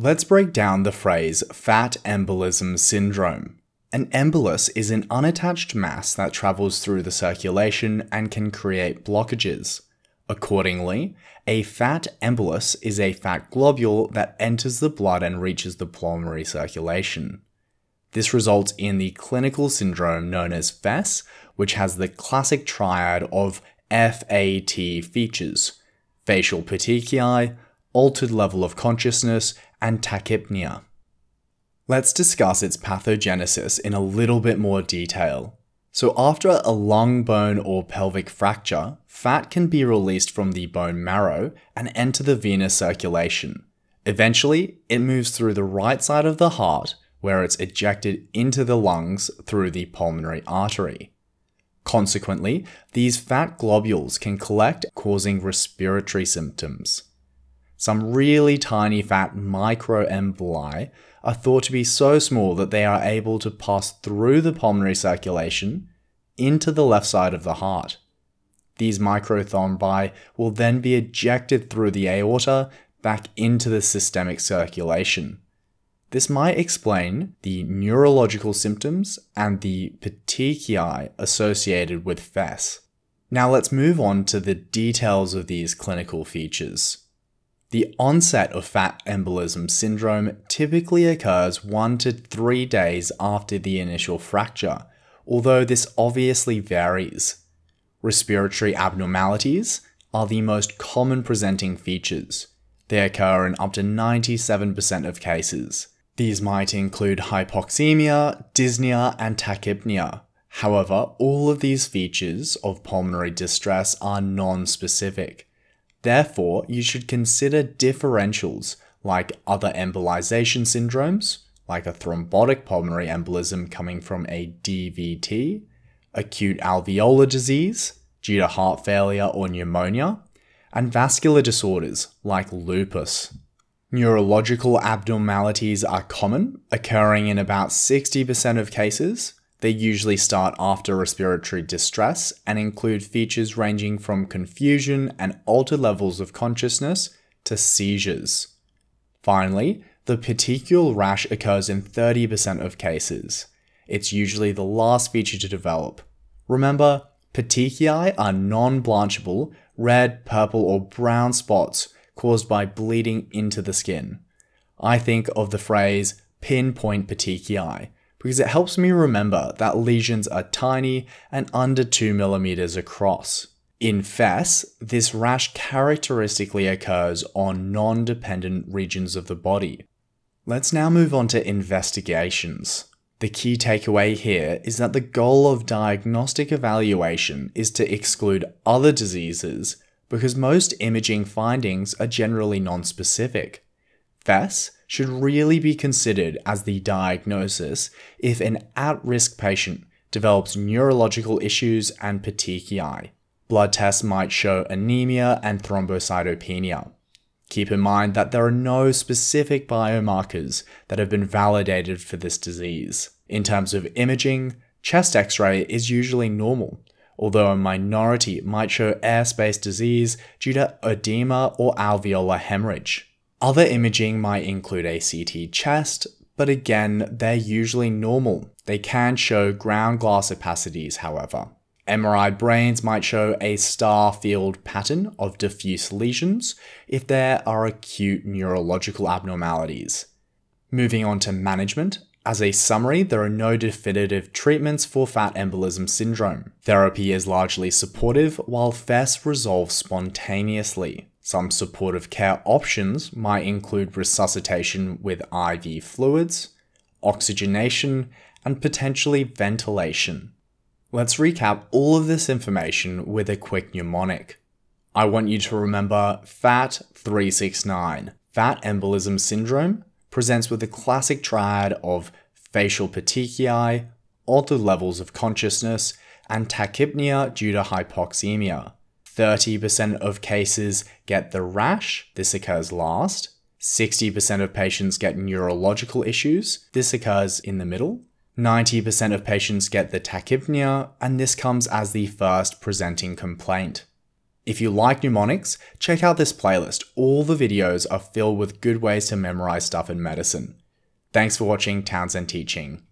Let's break down the phrase fat embolism syndrome. An embolus is an unattached mass that travels through the circulation and can create blockages. Accordingly, a fat embolus is a fat globule that enters the blood and reaches the pulmonary circulation. This results in the clinical syndrome known as FES, which has the classic triad of FAT features facial petechiae, altered level of consciousness, and tachypnea. Let's discuss its pathogenesis in a little bit more detail. So, after a long bone or pelvic fracture, fat can be released from the bone marrow and enter the venous circulation. Eventually, it moves through the right side of the heart, where it's ejected into the lungs through the pulmonary artery. Consequently, these fat globules can collect, causing respiratory symptoms. Some really tiny fat microemboli are thought to be so small that they are able to pass through the pulmonary circulation into the left side of the heart. These microthrombi will then be ejected through the aorta back into the systemic circulation. This might explain the neurological symptoms and the petechiae associated with FES. Now let's move on to the details of these clinical features. The onset of fat embolism syndrome typically occurs 1 to 3 days after the initial fracture, although this obviously varies. Respiratory abnormalities are the most common presenting features. They occur in up to 97% of cases. These might include hypoxemia, dyspnea, and tachypnea. However, all of these features of pulmonary distress are non-specific. Therefore, you should consider differentials like other embolization syndromes, like a thrombotic pulmonary embolism coming from a DVT, acute alveolar disease due to heart failure or pneumonia, and vascular disorders like lupus. Neurological abnormalities are common, occurring in about 60% of cases. They usually start after respiratory distress and include features ranging from confusion and altered levels of consciousness to seizures. Finally, the petechial rash occurs in 30% of cases. It's usually the last feature to develop. Remember, petechiae are non blanchable, red, purple, or brown spots caused by bleeding into the skin. I think of the phrase pinpoint petechiae because it helps me remember that lesions are tiny and under 2 millimeters across. In FES, this rash characteristically occurs on non dependent regions of the body. Let's now move on to investigations. The key takeaway here is that the goal of diagnostic evaluation is to exclude other diseases because most imaging findings are generally non-specific. FES should really be considered as the diagnosis if an at-risk patient develops neurological issues and petechiae. Blood tests might show anemia and thrombocytopenia. Keep in mind that there are no specific biomarkers that have been validated for this disease. In terms of imaging, chest x-ray is usually normal, although a minority might show airspace disease due to edema or alveolar hemorrhage. Other imaging might include a CT chest, but again, they're usually normal. They can show ground glass opacities, however. MRI brains might show a star field pattern of diffuse lesions if there are acute neurological abnormalities. Moving on to management, as a summary, there are no definitive treatments for fat embolism syndrome. Therapy is largely supportive, while FES resolves spontaneously. Some supportive care options might include resuscitation with IV fluids, oxygenation, and potentially ventilation. Let's recap all of this information with a quick mnemonic. I want you to remember FAT369, fat embolism syndrome, presents with the classic triad of facial petechiae, altered levels of consciousness, and tachypnea due to hypoxemia. 30% of cases get the rash, this occurs last. 60% of patients get neurological issues, this occurs in the middle. 90% of patients get the tachypnea, and this comes as the first presenting complaint. If you like mnemonics, check out this playlist. All the videos are filled with good ways to memorize stuff in medicine. Thanks for watching Townsend Teaching.